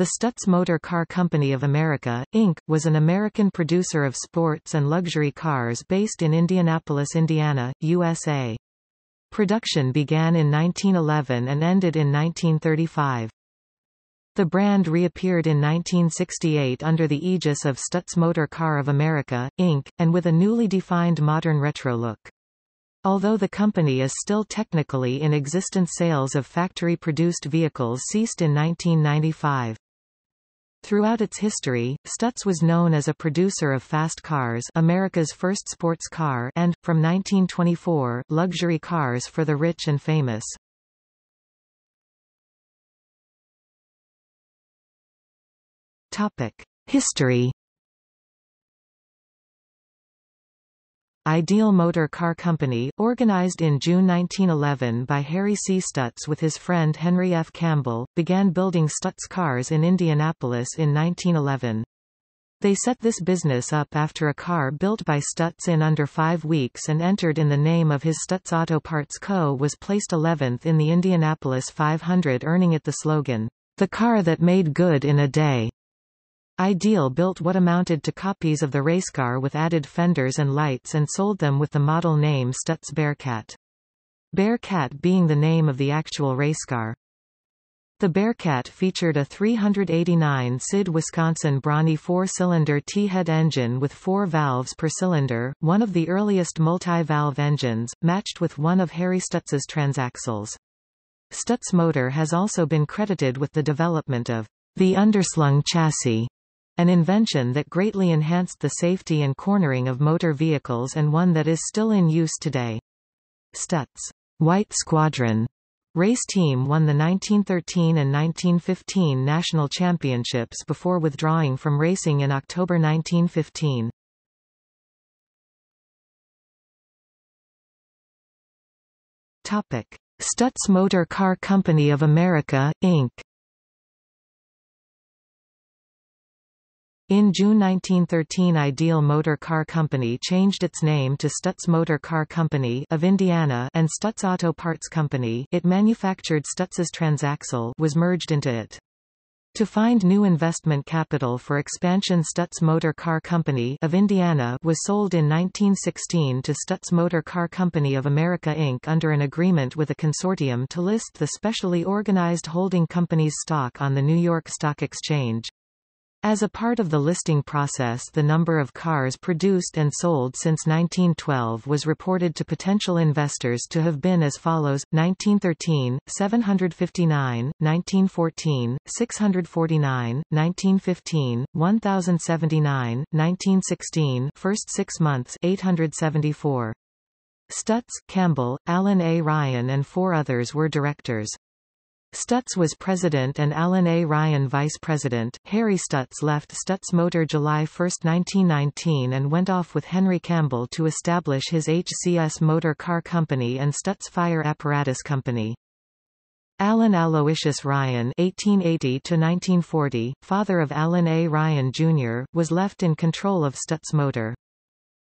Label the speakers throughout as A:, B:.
A: The Stutz Motor Car Company of America, Inc., was an American producer of sports and luxury cars based in Indianapolis, Indiana, USA. Production began in 1911 and ended in 1935. The brand reappeared in 1968 under the aegis of Stutz Motor Car of America, Inc., and with a newly defined modern retro look. Although the company is still technically in existence sales of factory-produced vehicles ceased in 1995. Throughout its history, Stutz was known as a producer of fast cars America's first sports car and, from 1924, luxury cars for the rich and famous. History Ideal Motor Car Company, organized in June 1911 by Harry C. Stutz with his friend Henry F. Campbell, began building Stutz cars in Indianapolis in 1911. They set this business up after a car built by Stutz in under five weeks and entered in the name of his Stutz Auto Parts Co. was placed 11th in the Indianapolis 500 earning it the slogan, the car that made good in a day. Ideal built what amounted to copies of the racecar with added fenders and lights and sold them with the model name Stutz Bearcat. Bearcat being the name of the actual racecar. The Bearcat featured a 389 SID Wisconsin Brawny four-cylinder T-head engine with four valves per cylinder, one of the earliest multi-valve engines, matched with one of Harry Stutz's transaxles. Stutz Motor has also been credited with the development of the underslung chassis an invention that greatly enhanced the safety and cornering of motor vehicles and one that is still in use today. Stutz White Squadron race team won the 1913 and 1915 national championships before withdrawing from racing in October 1915. Topic. Stutz Motor Car Company of America, Inc. In June 1913 Ideal Motor Car Company changed its name to Stutz Motor Car Company of Indiana and Stutz Auto Parts Company it manufactured Stutz's transaxle was merged into it. To find new investment capital for expansion Stutz Motor Car Company of Indiana was sold in 1916 to Stutz Motor Car Company of America Inc. under an agreement with a consortium to list the specially organized holding company's stock on the New York Stock Exchange. As a part of the listing process the number of cars produced and sold since 1912 was reported to potential investors to have been as follows, 1913, 759, 1914, 649, 1915, 1079, 1916 first six months 874. Stutz, Campbell, Alan A. Ryan and four others were directors. Stutz was president and Alan A. Ryan vice president. Harry Stutz left Stutz Motor July 1, 1919 and went off with Henry Campbell to establish his HCS Motor Car Company and Stutz Fire Apparatus Company. Alan Aloysius Ryan (1880–1940), father of Alan A. Ryan Jr., was left in control of Stutz Motor.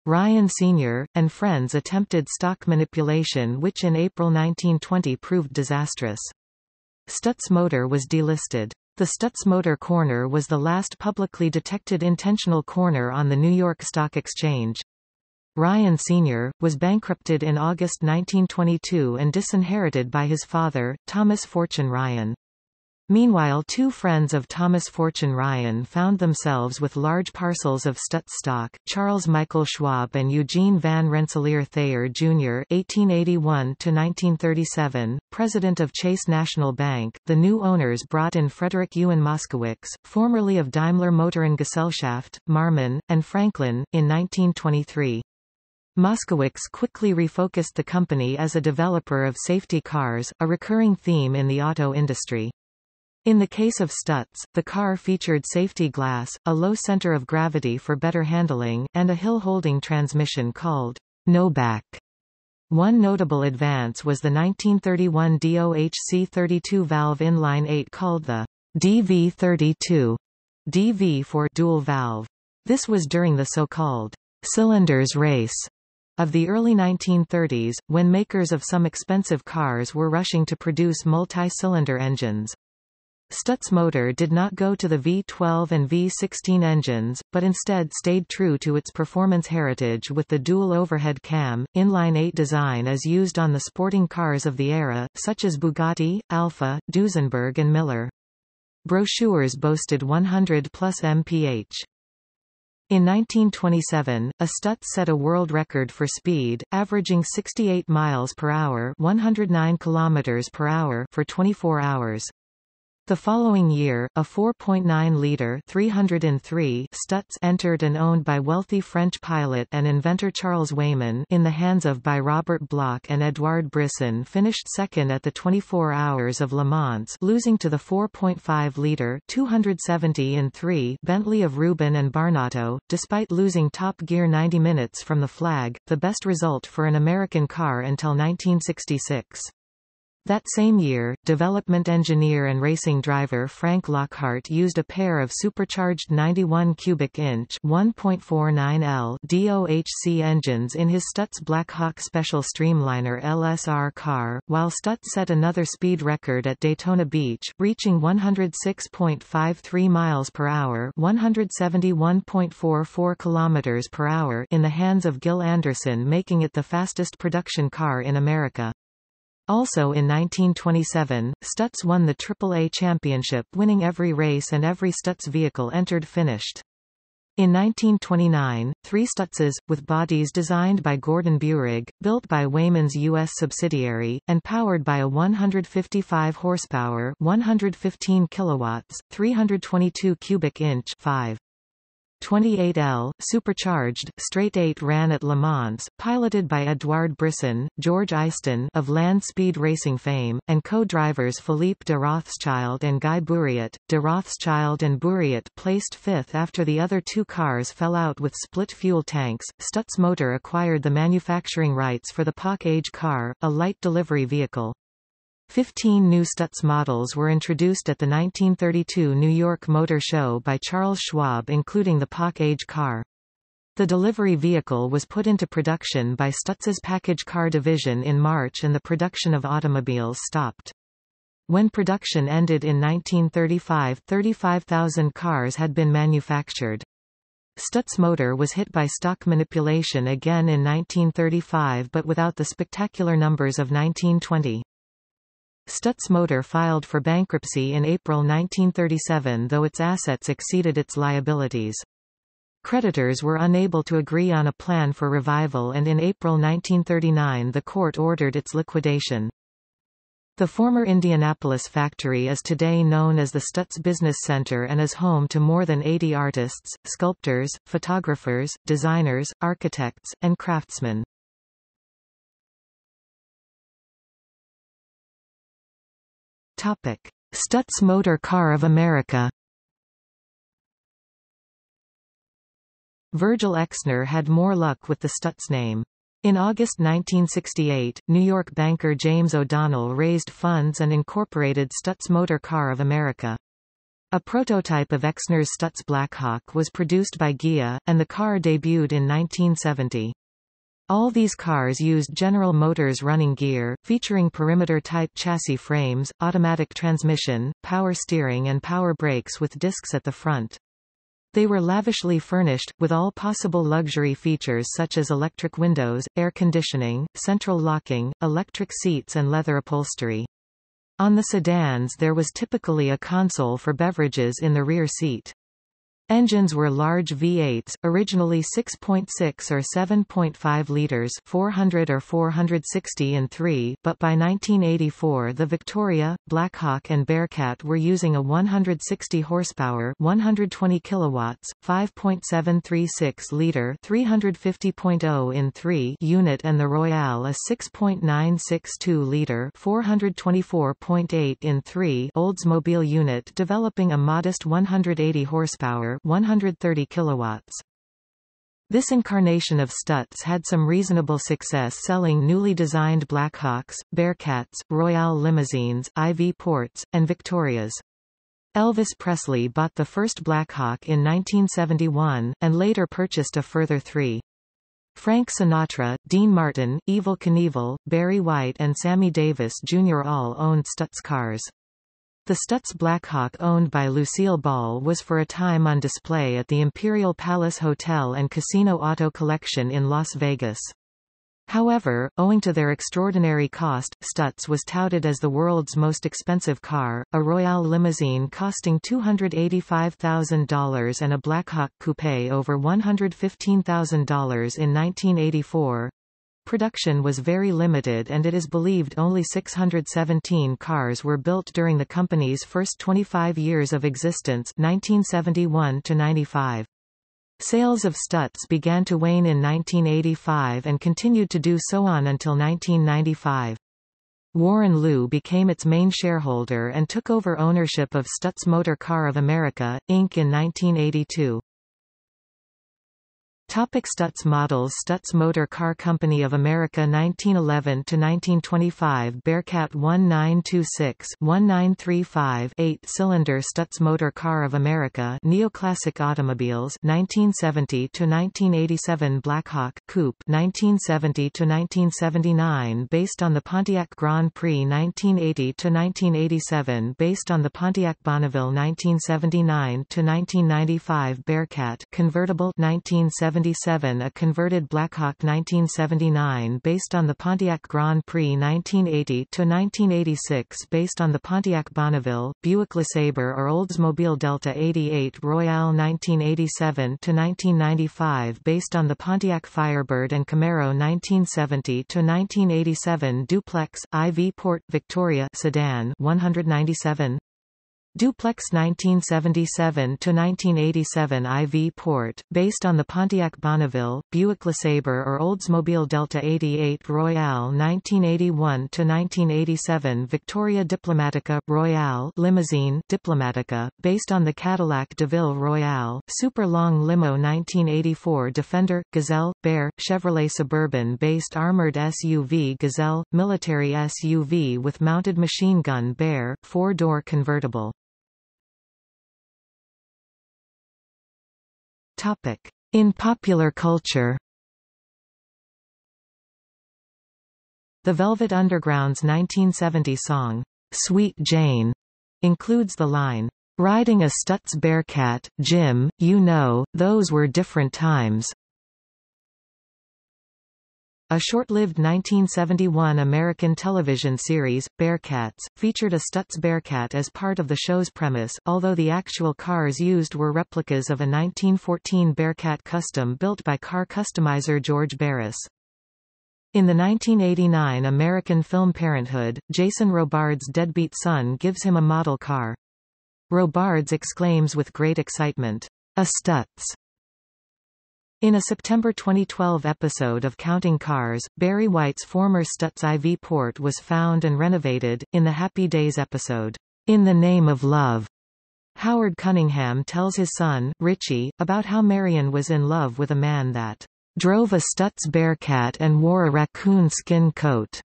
A: Ryan Sr., and friends attempted stock manipulation which in April 1920 proved disastrous. Stutz Motor was delisted. The Stutz Motor Corner was the last publicly detected intentional corner on the New York Stock Exchange. Ryan Sr., was bankrupted in August 1922 and disinherited by his father, Thomas Fortune Ryan. Meanwhile two friends of Thomas Fortune Ryan found themselves with large parcels of Stutz stock, Charles Michael Schwab and Eugene Van Rensselaer Thayer, Jr. (1881–1937), president of Chase National Bank. The new owners brought in Frederick Ewan Moskovics, formerly of Daimler Motorengesellschaft, Marmon, and Franklin, in 1923. Moskovics quickly refocused the company as a developer of safety cars, a recurring theme in the auto industry. In the case of Stutz, the car featured safety glass, a low center of gravity for better handling, and a hill-holding transmission called no-back. One notable advance was the 1931 DOHC 32-valve inline-8 called the DV32, DV for dual valve. This was during the so-called cylinders race of the early 1930s, when makers of some expensive cars were rushing to produce multi-cylinder engines. Stutz motor did not go to the V12 and V16 engines, but instead stayed true to its performance heritage with the dual overhead cam, inline-eight design as used on the sporting cars of the era, such as Bugatti, Alfa, Duesenberg and Miller. Brochures boasted 100 plus mph. In 1927, a Stutz set a world record for speed, averaging 68 miles per hour, 109 kilometers per hour for 24 hours. The following year, a 4.9-liter 303 Stutz entered and owned by wealthy French pilot and inventor Charles Weymann in the hands of by Robert Bloch and Edouard Brisson finished second at the 24 Hours of Le Mans losing to the 4.5-liter 270 in 3 Bentley of Rubin and Barnato, despite losing Top Gear 90 minutes from the flag, the best result for an American car until 1966. That same year, development engineer and racing driver Frank Lockhart used a pair of supercharged 91 cubic inch 1.49L DOHC engines in his Stutz Blackhawk Special Streamliner LSR car, while Stutz set another speed record at Daytona Beach, reaching 106.53 miles per hour, 171.44 kilometers per hour in the hands of Gil Anderson, making it the fastest production car in America. Also in 1927, Stutz won the AAA championship winning every race and every Stutz vehicle entered finished. In 1929, three Stutzes, with bodies designed by Gordon Buehrig, built by Weymann's U.S. subsidiary, and powered by a 155 horsepower 115 kilowatts, 322 cubic inch 5. 28L, supercharged, straight 8 ran at Le Mans, piloted by Edouard Brisson, George Eyston of land speed racing fame, and co-drivers Philippe de Rothschild and Guy Bouriat. De Rothschild and Bouriat placed fifth after the other two cars fell out with split fuel tanks. Stutz Motor acquired the manufacturing rights for the Pak-Age-Car, a light delivery vehicle. Fifteen new Stutz models were introduced at the 1932 New York Motor Show by Charles Schwab including the Pak-Age-Car. The delivery vehicle was put into production by Stutz's package car division in March and the production of automobiles stopped. When production ended in 1935 35,000 cars had been manufactured. Stutz motor was hit by stock manipulation again in 1935 but without the spectacular numbers of 1920. Stutz Motor filed for bankruptcy in April 1937 though its assets exceeded its liabilities. Creditors were unable to agree on a plan for revival and in April 1939 the court ordered its liquidation. The former Indianapolis factory is today known as the Stutz Business Center and is home to more than 80 artists, sculptors, photographers, designers, architects, and craftsmen. Topic. Stutz Motor Car of America Virgil Exner had more luck with the Stutz name. In August 1968, New York banker James O'Donnell raised funds and incorporated Stutz Motor Car of America. A prototype of Exner's Stutz Blackhawk was produced by Ghia, and the car debuted in 1970. All these cars used General Motors running gear, featuring perimeter-type chassis frames, automatic transmission, power steering and power brakes with discs at the front. They were lavishly furnished, with all possible luxury features such as electric windows, air conditioning, central locking, electric seats and leather upholstery. On the sedans there was typically a console for beverages in the rear seat. Engines were large V8s, originally 6.6 or 7.5 litres 400 or 460 in 3, but by 1984 the Victoria, Blackhawk and Bearcat were using a 160 horsepower 120 kilowatts, 5.736-litre 350.0 in 3 unit and the Royale a 6.962-litre 424.8 in 3 Oldsmobile unit developing a modest 180 horsepower 130 kilowatts. This incarnation of Stutz had some reasonable success selling newly designed Blackhawks, Bearcats, Royale limousines, IV Ports, and Victorias. Elvis Presley bought the first Blackhawk in 1971, and later purchased a further three. Frank Sinatra, Dean Martin, Evel Knievel, Barry White and Sammy Davis Jr. all owned Stutz cars. The Stutz Blackhawk owned by Lucille Ball was for a time on display at the Imperial Palace Hotel and Casino Auto Collection in Las Vegas. However, owing to their extraordinary cost, Stutz was touted as the world's most expensive car, a Royale limousine costing $285,000 and a Blackhawk coupe over $115,000 in 1984. Production was very limited and it is believed only 617 cars were built during the company's first 25 years of existence 1971 to 95. Sales of Stutz began to wane in 1985 and continued to do so on until 1995. Warren Lew became its main shareholder and took over ownership of Stutz Motor Car of America, Inc. in 1982. Topic Stutz models Stutz Motor Car Company of America 1911–1925 Bearcat 1926-1935 8-cylinder Stutz Motor Car of America Neoclassic Automobiles 1970–1987 Blackhawk Coupe 1970–1979 based on the Pontiac Grand Prix 1980–1987 based on the Pontiac Bonneville 1979–1995 Bearcat convertible 1970 1977 a converted Blackhawk 1979 based on the Pontiac Grand Prix 1980-1986 based on the Pontiac Bonneville, Buick LeSabre or Oldsmobile Delta 88 Royale 1987-1995 based on the Pontiac Firebird and Camaro 1970-1987 Duplex, IV Port, Victoria sedan 197 Duplex 1977-1987 IV Port, based on the Pontiac Bonneville, Buick LeSabre or Oldsmobile Delta 88 Royale 1981-1987 Victoria Diplomatica, Royale Limousine Diplomatica, based on the Cadillac DeVille Royale, Super Long Limo 1984 Defender, Gazelle, Bear, Chevrolet Suburban-based armored SUV Gazelle, military SUV with mounted machine gun Bear, four-door convertible. Topic. In popular culture The Velvet Underground's 1970 song, Sweet Jane, includes the line, Riding a Stutz Bearcat, Jim, you know, those were different times. A short-lived 1971 American television series, Bearcats, featured a Stutz Bearcat as part of the show's premise, although the actual cars used were replicas of a 1914 Bearcat Custom built by car customizer George Barris. In the 1989 American film Parenthood, Jason Robards' deadbeat son gives him a model car. Robards exclaims with great excitement, A Stutz! In a September 2012 episode of Counting Cars, Barry White's former Stutz IV port was found and renovated. In the Happy Days episode, In the Name of Love, Howard Cunningham tells his son, Richie, about how Marion was in love with a man that drove a Stutz Bearcat and wore a raccoon skin coat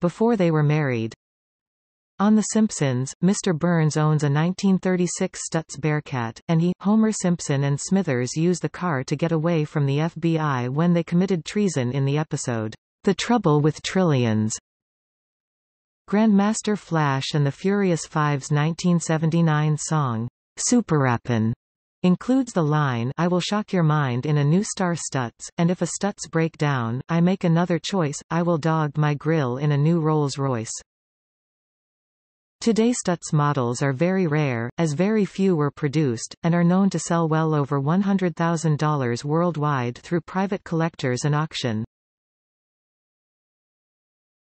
A: before they were married. On The Simpsons, Mr. Burns owns a 1936 Stutz Bearcat, and he, Homer Simpson and Smithers use the car to get away from the FBI when they committed treason in the episode, The Trouble with Trillions. Grandmaster Flash and the Furious Five's 1979 song, Superappin', includes the line I will shock your mind in a new star Stutz, and if a Stutz break down, I make another choice, I will dog my grill in a new Rolls-Royce. Today Stutz models are very rare, as very few were produced, and are known to sell well over $100,000 worldwide through private collectors and auction.